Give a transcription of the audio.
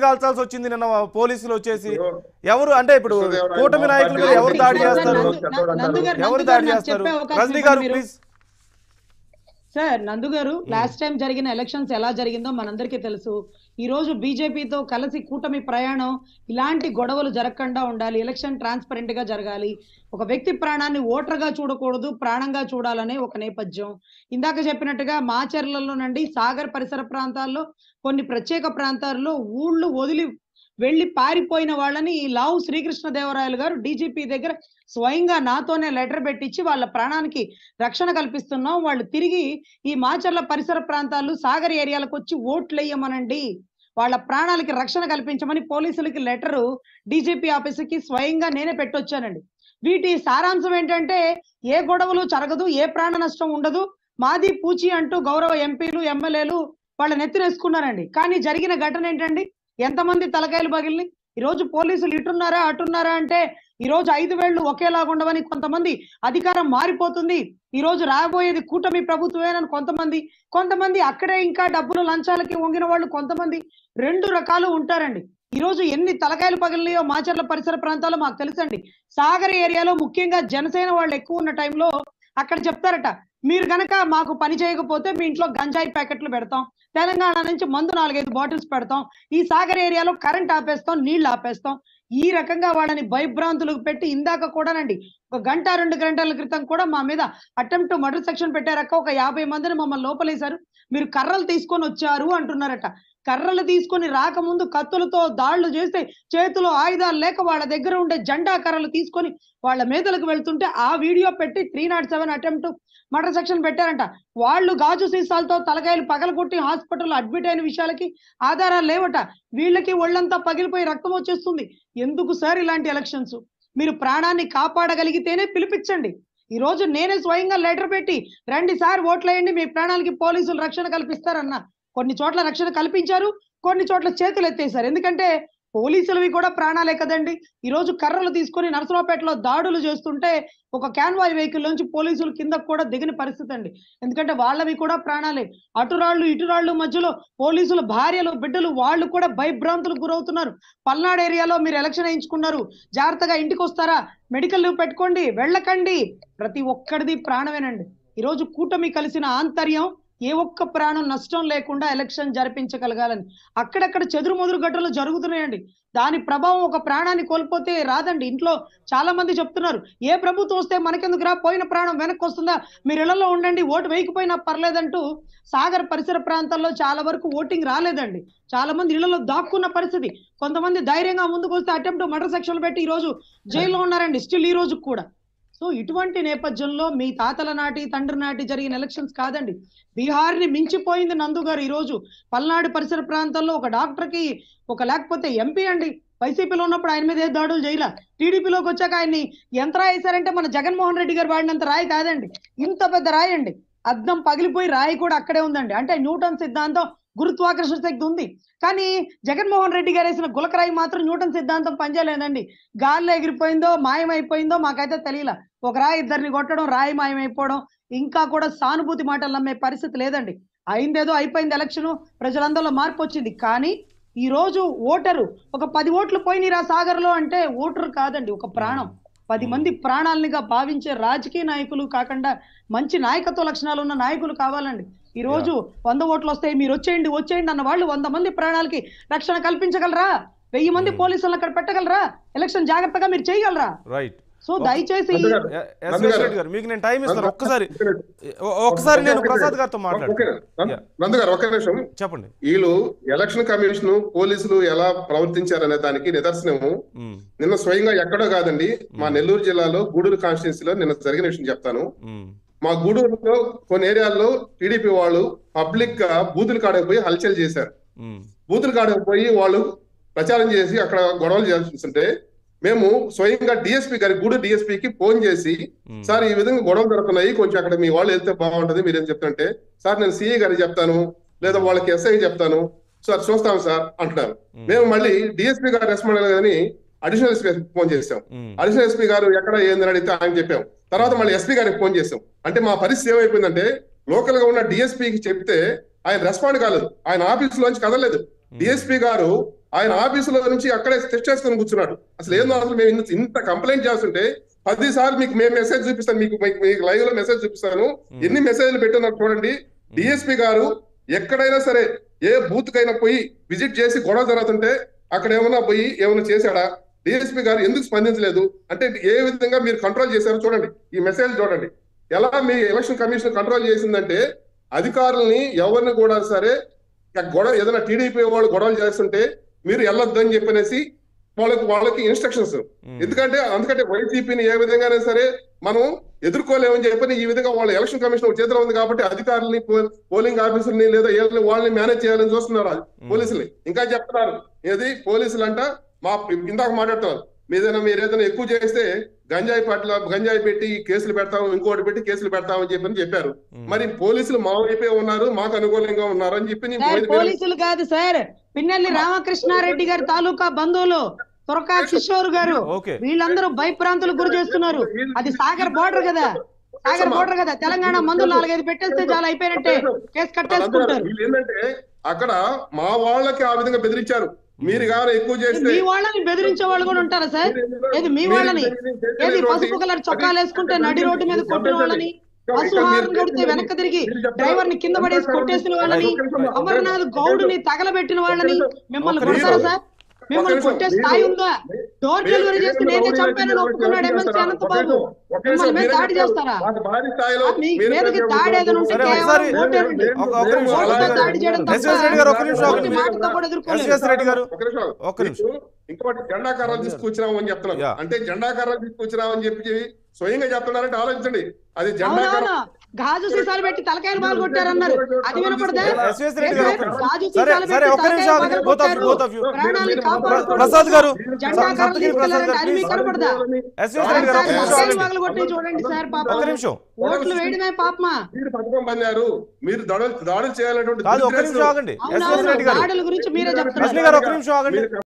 కాల్చాల్సి వచ్చింది నిన్న పోలీసులు వచ్చేసి. ఎవరు అంటే ఇప్పుడు కూటమి నాయకుల ఎవరు దాడి చేస్తారు? ఎవరు దాడి చేస్తారు? రజనీ గారు. ప్లీజ్. సార్ నందు గారు లాస్ట్ టైం జరిగిన ఎలక్షన్స్ ఎలా జరిగిందో మనందరికీ తెలుసు. ఈ రోజు బీజేపీతో కలిసి కూటమి ప్రయాణం ఇలాంటి గొడవలు జరగకుండా ఉండాలి ఎలక్షన్ ట్రాన్స్పరెంట్గా జరగాలి. ఒక వ్యక్తి ప్రాణాన్ని ఓటర్గా చూడకూడదు ప్రాణంగా చూడాలనే ఒక నేపథ్యం. ఇందాక చెప్పినట్టుగా మాచర్లలోనండి సాగర్ పరిసర ప్రాంతాల్లో కొన్ని ప్రత్యేక ప్రాంతాల్లో ఊళ్ళు వదిలి వెళ్ళి పారిపోయిన వాళ్ళని ఈ లావు శ్రీకృష్ణదేవరాయలు గారు డీజీపీ దగ్గర స్వయంగా నాతోనే లెటర్ పెట్టించి వాళ్ళ ప్రాణానికి రక్షణ కల్పిస్తున్నాం. వాళ్ళు తిరిగి ఈ మాచర్ల పరిసర ప్రాంతాలు సాగర్ ఏరియాలకు వచ్చి ఓట్లు వేయమనండి వాళ్ళ ప్రాణాలకి రక్షణ కల్పించమని పోలీసులకి లెటరు డీజీపీ ఆఫీసుకి స్వయంగా నేనే పెట్టొచ్చానండి. వీటి సారాంశం ఏంటంటే ఏ గొడవలు జరగదు ఏ ప్రాణ నష్టం ఉండదు. మాది పూచి అంటూ గౌరవ ఎంపీలు ఎమ్మెల్యేలు వాళ్ళ నెత్తినేసుకున్నారండి కానీ జరిగిన ఘటన ఏంటండి? ఎంతమంది తలకాయలు పగిలిని? ఈరోజు పోలీసులు ఇటున్నారా అటున్నారా అంటే ఈరోజు ఐదు వేళ్ళు ఒకేలాగా ఉండవని కొంతమంది అధికారం మారిపోతుంది. ఈరోజు రాబోయేది కూటమి ప్రభుత్వమేనని కొంతమంది. కొంతమంది అక్కడే ఇంకా డబ్బులు లంచాలకి వంగిన వాళ్ళు కొంతమంది. రెండు రకాలు ఉంటారండి. ఈరోజు ఎన్ని తలకాయలు పగిలినాయో మాచర్ల పరిసర ప్రాంతాల్లో మాకు తెలుసండి. సాగర్ ఏరియాలో ముఖ్యంగా జనసేన వాళ్ళు ఎక్కువ ఉన్న టైంలో అక్కడ చెప్తారట మీరు గనక మాకు పని చేయకపోతే మీ ఇంట్లో గంజాయి ప్యాకెట్లు పెడతాం. తెలంగాణ నుంచి మందు నాలుగైదు బాటిల్స్ పెడతాం. ఈ సాగర్ ఏరియాలో కరెంట్ ఆపేస్తాం నీళ్ళు ఆపేస్తాం. ఈ రకంగా వాళ్ళని భయభ్రాంతులకు పెట్టి ఇందాక కూడానండి ఒక గంట రెండు గంటల క్రితం కూడా మా మీద అటెంప్ట్ మర్డర్ సెక్షన్ పెట్టారక్క. ఒక యాభై మందిని మమ్మల్ని లోపలేశారు. మీరు కర్రలు తీసుకొని వచ్చారు అంటున్నారట. కర్రలు తీసుకొని రాకముందు కత్తులతో దాళ్ళు చేస్తే చేతిలో ఆయుధాలు లేక వాళ్ళ దగ్గర ఉండే జెండా కర్రలు తీసుకొని వాళ్ళ మీదలకు వెళ్తుంటే ఆ వీడియో పెట్టి three not seven attempt murder section పెట్టారంట. వాళ్ళు గాజు సీసాలతో తలకాయలు పగలగొట్టి హాస్పిటల్లో అడ్మిట్ అయిన విషయాలకి ఆధారాలు లేవట. వీళ్ళకి ఒళ్ళంతా పగిలిపోయి రక్తం వచ్చేస్తుంది. ఎందుకు సార్ ఇలాంటి ఎలక్షన్స్? మీరు ప్రాణాన్ని కాపాడగలిగితేనే పిలిపించండి. ఈ రోజు నేనే స్వయంగా లెటర్ పెట్టి రండి సార్ ఓట్లేయండి మీ ప్రాణాలకి పోలీసులు రక్షణ కల్పిస్తారన్న. కొన్ని చోట్ల రక్షణ కల్పించారు కొన్ని చోట్ల చేతులు ఎత్తేసారు ఎందుకంటే పోలీసులవి కూడా ప్రాణాలే కదండి. ఈ రోజు కర్రలు తీసుకొని నరసరావుపేటలో దాడులు చేస్తుంటే ఒక క్యాన్వాయ్ వెహికల్ నుంచి పోలీసులు కింద కూడా దిగిన పరిస్థితి అండి. ఎందుకంటే వాళ్ళవి కూడా ప్రాణాలే. అటురాళ్ళు ఇటురాళ్ళు మధ్యలో పోలీసులు భార్యలు బిడ్డలు వాళ్ళు కూడా భయభ్రాంతులకు గురవుతున్నారు. పల్నాడు ఏరియాలో మీరు ఎలక్షన్ వేయించుకున్నారు. జాగ్రత్తగా ఇంటికి వస్తారా? మెడికల్ లీవ్ పెట్టుకోండి వెళ్ళకండి. ప్రతి ఒక్కడిది ప్రాణమేనండి. ఈ రోజు కూటమి కలిసిన ఆంతర్యం ఏ ఒక్క ప్రాణం నష్టం లేకుండా ఎలక్షన్ జరిపించగలగాలని. అక్కడక్కడ చెదురు ముదురు ఘటనలు జరుగుతున్నాయండి. దాని ప్రభావం ఒక ప్రాణాన్ని కోల్పోతే రాదండి. ఇంట్లో చాలా మంది చెప్తున్నారు ఏ ప్రభుత్వం వస్తే మనకెందుకు రా పోయిన ప్రాణం వెనక్కి వస్తుందా మీరు ఇళ్ళలో ఉండండి ఓటు వేయకపోయినా పర్లేదంటూ సాగర్ పరిసర ప్రాంతాల్లో చాలా వరకు ఓటింగ్ రాలేదండి. చాలా మంది ఇళ్ళలో దాక్కున్న పరిస్థితి. కొంతమంది ధైర్యంగా ముందుకు వస్తే అటెంప్ట్ మర్డర్ సెక్షన్ పెట్టి ఈ రోజు జైల్లో ఉన్నారండి. స్టిల్ ఈ రోజు కూడా. సో ఇటువంటి నేపథ్యంలో మీ తాతల నాటి తండ్రి నాటి జరిగిన ఎలక్షన్స్ కాదండి. బీహార్ని మించిపోయింది నందు గారు ఈరోజు. పల్నాడు పరిసర ప్రాంతాల్లో ఒక డాక్టర్కి ఒక లేకపోతే ఎంపీ అండి. వైసీపీలో ఉన్నప్పుడు ఆయన మీద ఏ దాడులు చేయలే. టీడీపీలోకి వచ్చాక ఆయన్ని ఎంత రాయి వేశారంటే మన జగన్మోహన్ రెడ్డి గారు వాడినంత రాయి కాదండి. ఇంత పెద్ద రాయి అండి. అద్దం పగిలిపోయి రాయి కూడా అక్కడే ఉందండి. అంటే న్యూటన్ సిద్ధాంతం గురుత్వాకర్షణ శక్తి ఉంది. కానీ జగన్మోహన్ రెడ్డి గారు వేసిన గులకరాయి మాత్రం న్యూటన్ సిద్ధాంతం పనిచేయలేదండి. గాల్లో ఎగిరిపోయిందో మాయమైపోయిందో మాకైతే తెలియల. ఒక రాయి ఇద్దరిని కొట్టడం రాయి మాయమైపోవడం ఇంకా కూడా సానుభూతి మాటలు నమ్మే పరిస్థితి లేదండి. అయిందేదో అయిపోయింది ఎలక్షన్ ప్రజలందరిలో మార్పు వచ్చింది. కానీ ఈ రోజు ఓటరు ఒక పది ఓట్లు పోయినరా సాగర్లో అంటే ఓటరు కాదండి ఒక ప్రాణం. పది మంది ప్రాణాలనిగా భావించే రాజకీయ నాయకులు కాకుండా మంచి నాయకత్వ లక్షణాలు ఉన్న నాయకులు కావాలండి. ఈ రోజు వంద ఓట్లు వస్తాయి మీరు వచ్చేయండి వచ్చేయండి అన్న వాళ్ళు వంద మంది ప్రాణాలకి రక్షణ కల్పించగలరా? వెయ్యి మంది. పోలీసులను అక్కడ పెట్టగలరా? ఎలక్షన్ జాగ్రత్తగా మీరు చేయగలరా? రైట్. సో దయచేసి గారు, మీకు నేను టైం ఇస్తాను. ఒక్కసారి ఒక్కసారి నేను ప్రసాద్. గారితో మాట్లాడు ఓకే నందు- Yeah. నందు గారు ఒక నిమిషం. చెప్పండి. వీళ్ళు ఎలక్షన్ కమిషన్ పోలీసులు ఎలా ప్రవర్తించారనే దానికి నిదర్శనము. నిన్న స్వయంగా ఎక్కడో కాదండి మా. నెల్లూరు జిల్లాలో గూడూరు కాన్స్టిట్యున్సీలో నిన్న జరిగిన విషయం చెప్తాను. మా గూడూరులో కొన్ని ఏరియాల్లో టీడీపీ వాళ్ళు పబ్లిక్గా బూతులు కాడకు పోయి హల్చల్ చేశారు. బూతులు కాడకు పోయి వాళ్ళు ప్రచారం చేసి అక్కడ గొడవలు చేస్తుంటే మేము స్వయంగా డిఎస్పీ గారి గూడూరు డిఎస్పీకి ఫోన్ చేసి సార్ ఈ విధంగా గొడవలు జరుగుతున్నాయి కొంచెం అక్కడ మీ వాళ్ళు వెళ్తే బాగుంటది మీరేం చెప్తుంటే సార్ నేను సిఏ గారికి చెప్తాను లేదా వాళ్ళకి ఎస్ఐ చెప్తాను సార్ చూస్తాం సార్ అంటున్నారు. మేము. మళ్ళీ డిఎస్పీ గారు రెస్పాండ్ కానీ అడిషనల్ ఎస్పీ ఫోన్ చేసాం అడిషనల్ ఎస్పీ గారు ఎక్కడ ఏందని అడిగితే ఆయన చెప్పాం. తర్వాత మళ్ళీ ఎస్పీ గారికి ఫోన్ చేసాం అంటే మా పరిస్థితి ఏమైపోయిందంటే లోకల్గా ఉన్న డిఎస్పీకి చెప్తే ఆయన రెస్పాండ్ కాలేదు. ఆయన ఆఫీస్ లోంచి కదలలేదు. డిఎస్పీ గారు ఆయన ఆఫీసులో నుంచి అక్కడే టెస్ట్ చేసుకొని కూర్చున్నాడు. అసలు ఏందో అసలు మేము ఇంత- కంప్లైంట్ చేస్తుంటే పది సార్లు మీకు మేము మెసేజ్ చూపిస్తాను మీకు మీకు- లైవ్లో మెసేజ్ చూపిస్తాను. ఎన్ని మెసేజ్లు పెట్టున్నారు చూడండి డిఎస్పీ గారు ఎక్కడైనా సరే ఏ బూత్ కైనా పోయి విజిట్ చేసి గొడవ జరుగుతుంటే అక్కడ ఏమైనా పోయి ఏమైనా చేశాడా? డిఎస్పీ గారు ఎందుకు స్పందించలేదు? అంటే ఏ విధంగా మీరు కంట్రోల్ చేశారో చూడండి. ఈ మెసేజ్ చూడండి. ఎలా మీ ఎలక్షన్ కమిషన్ కంట్రోల్ చేసిందంటే అధికారుల్ని ఎవరిని కూడా సరే గొడవ ఏదైనా టీడీపీ వాళ్ళు గొడవలు చేస్తుంటే మీరు వెళ్ళొద్దని చెప్పనేసి వాళ్ళకి వాళ్ళకి ఇన్స్ట్రక్షన్స్ ఎందుకంటే అందుకంటే వైసీపీని ఏ విధంగానే సరే మనం ఎదుర్కోలేమని చెప్పని ఈ విధంగా వాళ్ళ ఎలక్షన్ కమిషన్ చేతిలో ఉంది కాబట్టి అధికారులని పోలింగ్ ఆఫీసర్ని లేదా వీళ్ళని వాళ్ళని మేనేజ్ చేయాలని చూస్తున్నారు పోలీసుల్ని ఇంకా చెప్తున్నారు. ఏది? పోలీసులు అంట మా ఇందాక మాట్లాడుతున్నారు. మీదైనా మీరు ఏదైనా ఎక్కువ చేస్తే గంజాయి పట్ల గంజాయి పెట్టి కేసులు పెడతాం ఇంకోటి పెట్టి కేసులు పెడతామని చెప్పని చెప్పారు. మరి పోలీసులు మా వైపే ఉన్నారు మాకు అనుకూలంగా ఉన్నారు అని చెప్పి పోలీసులు కాదు సార్ పిన్నెల్లి రామకృష్ణారెడ్డి గారి తాలూకా బంధువులు తురకా కిషోర్ గారు వీళ్ళందరూ భయప్రాంతులకు గురి చేస్తున్నారు. అది సాగర్ బోర్డర్ కదా. సాగర్ బోర్డర్ కదా. తెలంగాణ మందులు నాలుగైదు పెట్టేస్తే చాలా అయిపోయినట్టే. కేసు కట్టేసుకుంటారు. వీళ్ళు ఏంటంటే అక్కడ మా వాళ్ళకి ఆ విధంగా బెదిరించారు. మీరు గారు ఎక్కువ చేస్తే? మీ వాళ్ళని బెదిరించే వాళ్ళు కూడా ఉంటారా సార్? ఏది మీ వాళ్ళని? ఏది పసుపు కలర్ చొక్కాలు వేసుకుంటే నడి రోడ్డు మీద కొట్టిన వాళ్ళని? కొడితే వెనక్కి తిరిగి డ్రైవర్ని కింద పడేసి కొట్టేసిన వాళ్ళని అమర్నాథ్ గౌడుని తగలబెట్టిన వాళ్ళని మిమ్మల్ని కొడతారా సార్? మిమ్మల్ని కొట్టే స్థాయి ఉందా? డోర్ డెలివరీ చేసి నేనే చంపానని ఒప్పుకున్నాడు? ఎమ్మెల్సీ అనంతబాబు మిమ్మల్ని మీద దాడి చేస్తారా? మీ మీదకి దాడి ఏదైనా ఉంటే కేవలం దాడి చేయడం. మాటతో కూడా ఎదుర్కోలేదు. ఒక ఇంకోటి జెండా కర్రలు తీసుకొచ్చినాము అని చెప్తున్నారు యా. అంటే జెండా కర్రలు తీసుకొచ్చినాము అని చెప్పి స్వయంగా చెప్తున్నారంటే ఆలోచించండి. అది జెండా కర్ర అవునవును గాజు సీసాలు పెట్టి తలకాయలు బాగా కొట్టారన్నారు అది వినపడదా. గాజు సీసాలు ప్రసాద్ గారు చూడండి సార్ పాపం. ఒక్క నిమిషం. ఓట్లు వేయడమే పాపమా? మీరు పథకం పన్నారు. మీరు దాడులు దాడులు చేయాలన్నటువంటి కాదు ఒక్క దురుద్దేశం. నిమిషం ఆగండి. దాడుల గురించి మీరే చెప్తున్నారు.